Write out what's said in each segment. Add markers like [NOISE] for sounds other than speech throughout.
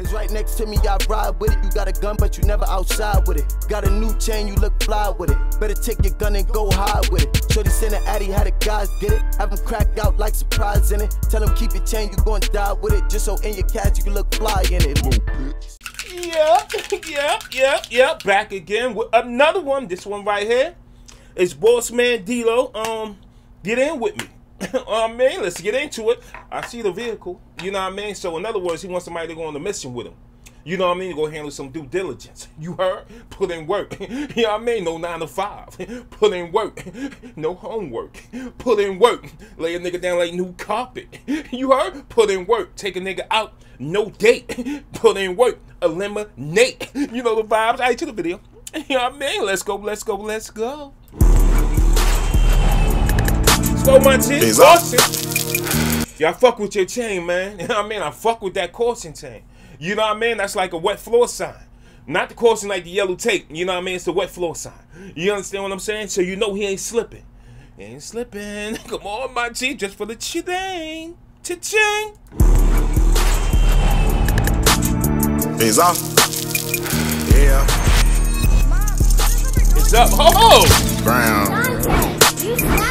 It's right next to me, I ride with it. You got a gun, but you never outside with it. Got a new chain, you look fly with it. Better take your gun and go high with it. Shorty sent an addy, how the guys get it. Have them crack out like surprise in it. Tell them keep your chain, you gon' die with it. Just so in your cash you can look fly in it. Little bitch. Yeah, yeah, yeah, yeah. Back again with another one. This one right here is BossMan Dlow. Um, get in with me. [LAUGHS] I mean, let's get into it. I see the vehicle. You know what I mean? So in other words, he wants somebody to go on a mission with him. You know what I mean? Go handle some due diligence. [LAUGHS] You heard? Put in work. [LAUGHS] you know what I mean? No nine to five. Put in work. No homework. Put in work. Lay a nigga down like new carpet. You heard? Put in work. Take a nigga out. No date. Put in work. Eliminate. You know the vibes. All right, to the video. You know what I mean? Let's go, let's go, let's go. Let's go, my team. It's off. Caution. Y'all fuck with your chain, man. [LAUGHS] You know what I mean? I fuck with that caution chain. You know what I mean? That's like a wet floor sign. Not the caution like the yellow tape. You know what I mean? It's the wet floor sign. You understand what I'm saying? So you know he ain't slipping. He ain't slipping. [LAUGHS] Come on, my G, just for the ching. Cha-ching. It's off. Yeah. It's up. Oh! Brown. You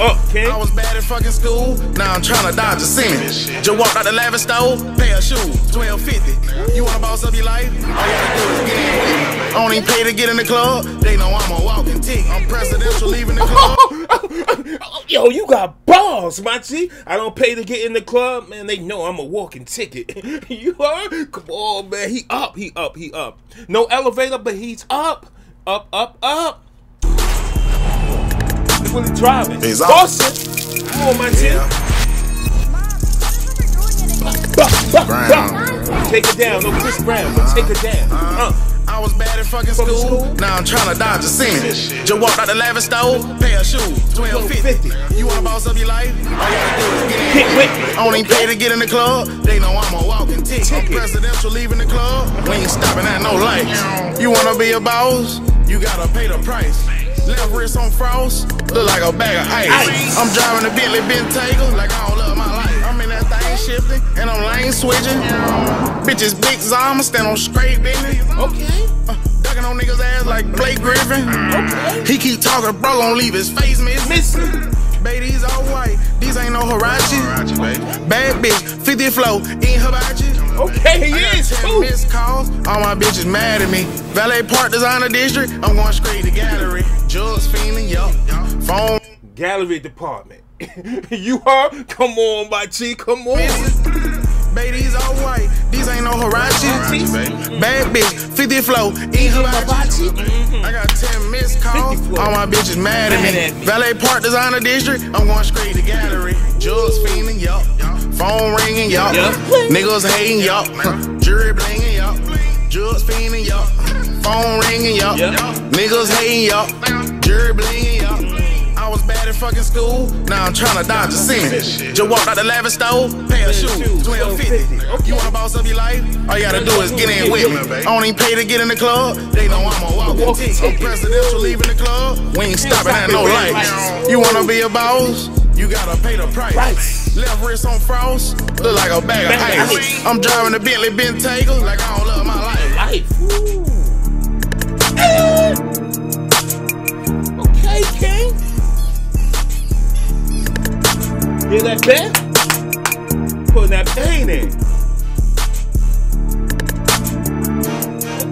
up, King? I was bad at fucking school, now I'm trying to dodge a semen. Just walked out the lavish store, pair of shoes, 1250. You wanna boss up your life? All you gotta do is get in with me. I don't even pay to get in the club, they know I'm a walking tick. I'm presidential leaving the club. [LAUGHS] Yo, you got balls, my G. I don't pay to get in the club, man. They know I'm a walking ticket. [LAUGHS] you are? Come on, man. He up, he up, he up. No elevator, but he's up. Up, up, up. He's driving. He's up. Boston. Come on, my. Yeah. Brown. Take it down. No Chris Brown, but take it down. Uh. I was bad at fucking school, now I'm trying to dodge a semen. Just walked out the lavish store, pair of shoes, 1250. You wanna boss up your life? All you gotta do is get in with me. I don't even pay to get in the club. They know I'm a walking tick. I'm Ticket. presidential leaving the club. We ain't stopping at no lights. You wanna be a boss? You gotta pay the price. Left wrist on frost, look like a bag of ice. Ice. I'm driving a Bentley Bentayga like I don't love my life. I'm in that thing shifting and I'm lane switching. Bitches big Zama stand on straight business. Okay. Uh, ducking on niggas ass like Blake Griffin. Okay. He keep talking, bro, gon' leave his face missing. Missing. Baby, these all white. These ain't no Huarache. Bad bitch, 50 flow, ain't hibachi. Okay, he I got is 10 too. missed calls, all my bitches mad at me. Valet Park Designer District, I'm going straight to gallery. Jugs feeling, yup. Phone Gallery department. [LAUGHS] you heard? Come on, my G. Come on. missing. Baby, these all white. These ain't no Huarache. Bad bitch, 50 flow, ain't hibachi. Mm-hmm. I got 10 missed calls, all my bitches mad at me. at me. Valet Park Designer District, I'm going straight to gallery. Jugs feeling, yup. Phone ringing, yup. Yup. Niggas hating, yup. Jury blinging, yup. Jugs feeling, yup. Phone ringing, yup. Yup. Niggas hating, yup. Jury blinging, yup. Fucking school, now I'm trying to dodge a semen. Just walked out the lavish store, pair of shoes, 1250. You wanna boss up your life? All you gotta do is get in with me. I don't even pay to get in the club, they know I'm a walking. I'm presidential leaving the club, we ain't stopping at no lights. You wanna be a boss? You gotta pay the price. Left wrist on frost, look like a bag of Bag of ice. ice. I'm driving a Bentley Bentayga like I don't love my life. Hear that bell? Putting that pain in.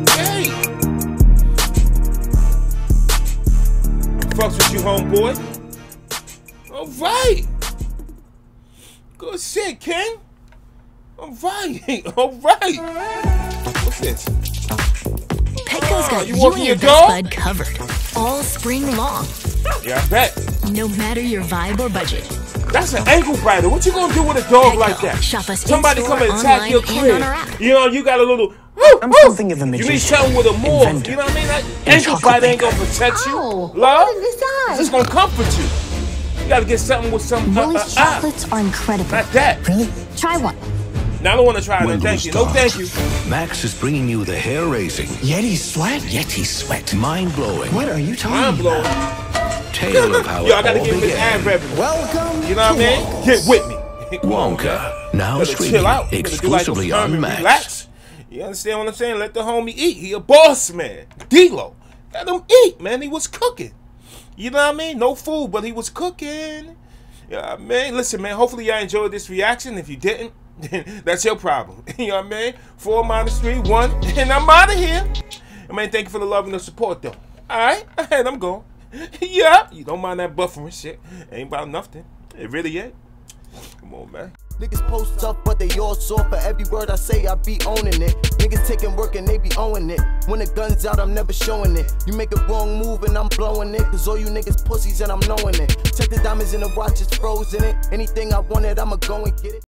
Okay. Fucks with you, homeboy. All right. Good shit, King. All right. [LAUGHS] All right. What's this? Petco's Oh, got ah, you you, and your your best dog? bud covered all spring long, Yeah, I bet. No matter your vibe or budget. That's an ankle biter. What you gonna do with a dog Petco. like that? Shop us Somebody come and attack online, your and crib. on our app. You know, you got a little. I'm woo, something of a You need magician, something with a morph. inventor, You know what I mean? That ankle chocolate bite ain't gonna protect you. Ow, Love. what is this It's just gonna comfort you. You gotta get something with some. Uh, uh, Woolies uh, chocolates are incredible. not that. Really? Try one. Now I don't want to try it. Thank you you. No, thank you. Max is bringing you the hair raising, Yeti sweat? Yeti sweat, mind blowing What are you talking Mind blowing. about? Tale of how Yo, I gotta all give him ad began. revenue. Welcome You know what I mean? Wonka's. Get with me. Wonka, Now streaming chill out. You like exclusively Herman, on Max. Relax. You understand what I'm saying? Let the homie eat. He a boss man. Dlow. Let him eat, man. He was cooking. You know what I mean? No food, but he was cooking. Yeah, man. Listen, man. Hopefully y'all enjoyed this reaction. If you didn't, then [LAUGHS] that's your problem. [LAUGHS] you know what I mean? Four minus three, one, [LAUGHS] and I'm out of here. I mean, thank you for the love and the support, though. All right, and I'm going. [LAUGHS] yeah, you don't mind that buffering shit. Ain't about nothing. It really ain't. Come on, man. Niggas post tough, but they all soft. For every word I say, I be owning it. Niggas taking work and they be owning it. When the gun's out, I'm never showing it. You make a wrong move and I'm blowing it. Cause all you niggas pussies and I'm knowing it. Check the diamonds in the watch, it's frozen it. Anything I wanted, I'ma go and get it.